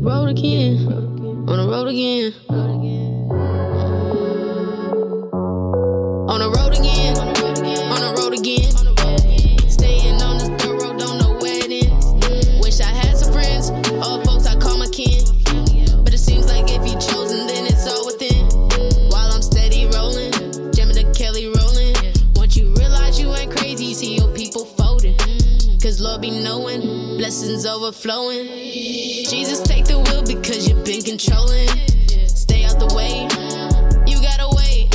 Road again, on the road again. Be knowing, blessings overflowing. Jesus, take the wheel because you've been controlling. Stay out the way, you gotta wait.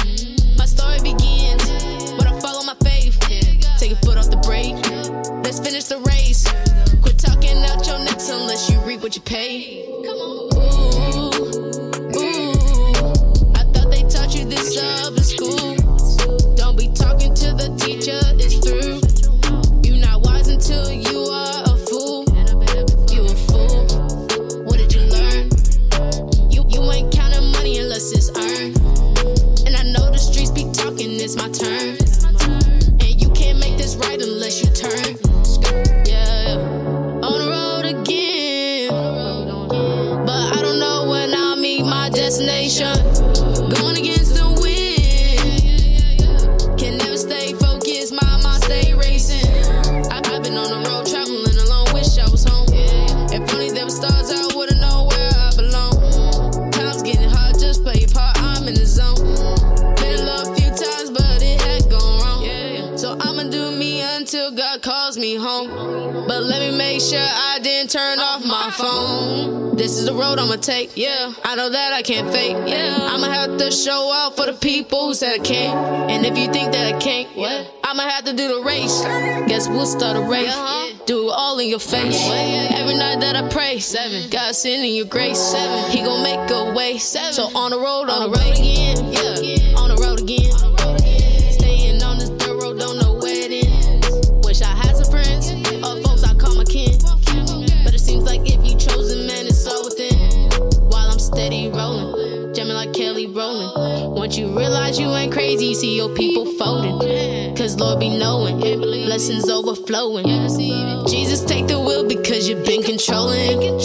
My story begins when I follow my faith. Take a foot off the brake, let's finish the race. Quit talking out your necks unless you reap what you pay. Come on. Ooh, again. But I don't know when I'll meet my destination. Until God calls me home. But let me make sure I didn't turn off my phone. This is the road I'ma take, yeah. I know that I can't fake, yeah. I'ma have to show out for the people who said I can't. And if you think that I can't, what? I'ma have to do the race. Guess we'll start a race. Uh-huh. Do it all in your face. Every night that I pray, seven. God sending you grace. Seven. He gon' make a way. Seven. So on the road, on the road again. Yeah. Kelly rolling. Once you realize you ain't crazy, you see your people folding. Cause Lord be knowing, blessings overflowing. Jesus, take the wheel because you've been controlling.